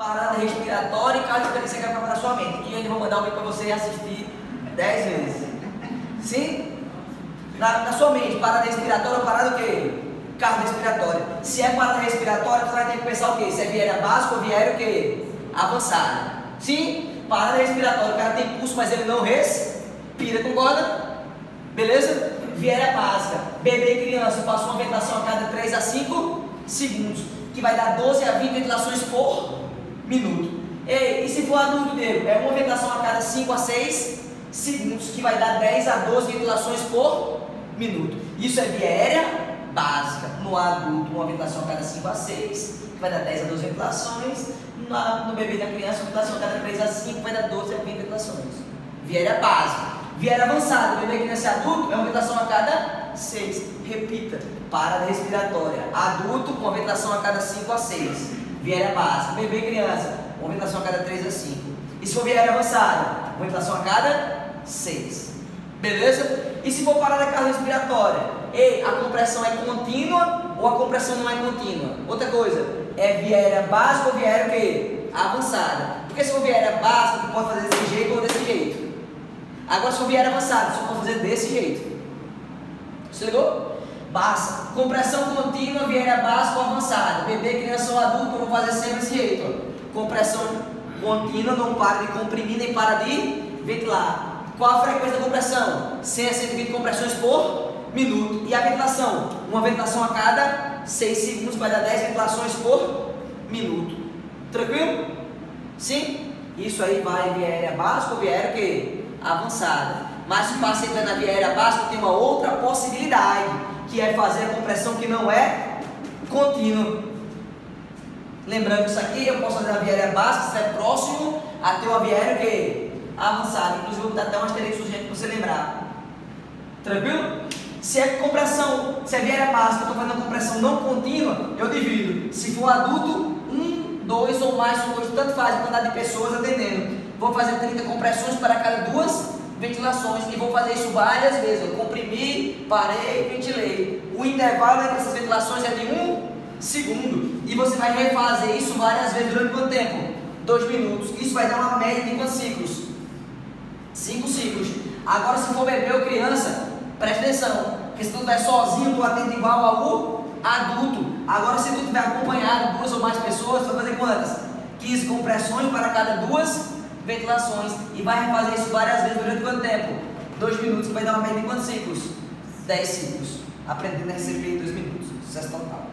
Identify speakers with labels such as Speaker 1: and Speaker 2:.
Speaker 1: parada respiratória e cardiopericia que vai para sua mente. E eles vão mandar o vídeo para você assistir 10 vezes. Sim? Na, na sua mente, parada respiratória, parada o quê? Cardiorrespiratória. Se é parada respiratória, você vai ter que pensar o quê? Se é viéria básica ou viéria o quê? Avançada. Sim? Parada respiratória, o cara tem pulso, mas ele não respira, concorda? Beleza? Viéria básica. Bebê criança, faço uma ventilação a cada 3 a 5 segundos, que vai dar 12 a 20 ventilações por minuto. E, e se for adulto dele, é uma ventilação a cada 5 a 6 segundos, que vai dar 10 a 12 ventilações por minuto. Isso é via aérea básica. No adulto, uma ventilação a cada 5 a 6, que vai dar 10 a 12 ventilações. No, no bebê na criança, uma ventilação a cada 3 a 5, vai dar 12 a 20 ventilações. Via aérea básica. Via aérea avançada, bebê, criança e adulto, é uma ventilação a cada 6. Repita, parada respiratória. Adulto, uma ventilação a cada 5 a 6 viária básica, bebê criança, uma ventilação a cada 3 a 5. E se for viária avançada, uma ventilação a cada 6. Beleza? E se for parada cardiorrespiratória, ei, a compressão é contínua ou a compressão não é contínua? Outra coisa, é viária básica ou viária o quê? Avançada. Porque se for viária básica, tu pode fazer desse jeito ou desse jeito. Agora se for viária avançada, você pode fazer desse jeito. Você ligou? Básica. Compressão contínua, viéria básica ou avançada. Bebê, criança ou adulto, vamos fazer sempre desse jeito. Compressão contínua, não para de comprimir nem para de ventilar. Qual a frequência da compressão? 100 a 120 compressões por minuto. E a ventilação? Uma ventilação a cada 6 segundos, vai dar 10 ventilações por minuto. Tranquilo? Sim? Isso aí vai viéria básica ou viéria? Avançada. Mas se o paciente é na viéria básica, tem uma outra possibilidade que é fazer a compressão que não é contínua. Lembrando que isso aqui eu posso fazer a viária básica, se é próximo a ter uma viária que avançada. Inclusive vou dar até um asterisco urgente para você lembrar. Tranquilo? Se é compressão, se é viária básica, eu estou fazendo compressão não contínua, eu divido. Se for adulto, um, dois ou mais, tanto faz quantidade de pessoas atendendo. Vou fazer 30 compressões para cada duas ventilações e vou fazer isso várias vezes. Eu comprimi, parei, ventilei. O intervalo entre essas ventilações é de um segundo e você vai refazer isso várias vezes durante quanto tempo? Dois minutos. Isso vai dar uma média de quantos ciclos? Cinco ciclos. Agora, se for bebê ou criança, preste atenção, porque se tu estiver sozinho, tu atende igual ao adulto. Agora, se tu estiver acompanhado duas ou mais pessoas, tu vai fazer quantas? 15 compressões para cada duas ventilações e vai refazer isso várias vezes durante quanto tempo? 2 minutos, vai dar uma média em quantos ciclos? 10 ciclos. Aprendendo a receber em 2 minutos. Sucesso total.